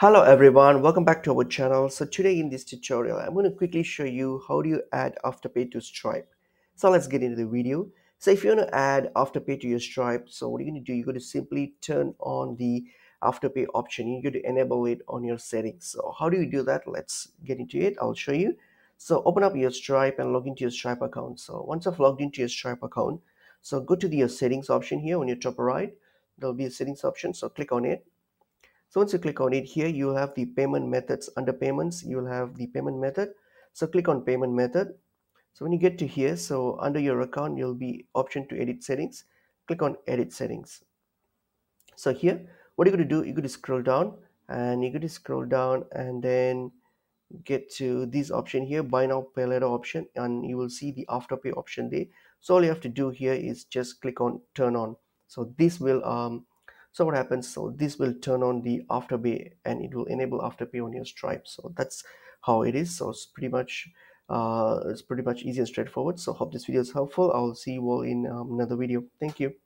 Hello everyone, welcome back to our channel. So today in this tutorial, I'm going to quickly show you how do you add Afterpay to Stripe. So let's get into the video. So if you want to add Afterpay to your Stripe, so what you're you going to do? You're going to simply turn on the Afterpay option. You're going to enable it on your settings. So how do you do that? Let's get into it. I'll show you. So open up your Stripe and log into your Stripe account. So once I've logged into your Stripe account, so go to the your settings option here on your top right. There'll be a settings option. So click on it so once you click on it here, you'll have the payment methods under payments. You'll have the payment method. So click on payment method. So when you get to here, so under your account, you'll be option to edit settings. Click on edit settings. So here, what you're going to do, you're going to scroll down and you're going to scroll down and then get to this option here, buy now, pay later option, and you will see the afterpay option there. So all you have to do here is just click on turn on. So this will um, so what happens? So this will turn on the afterpay and it will enable afterpay on your stripe. So that's how it is. So it's pretty much uh, it's pretty much easy and straightforward. So hope this video is helpful. I'll see you all in um, another video. Thank you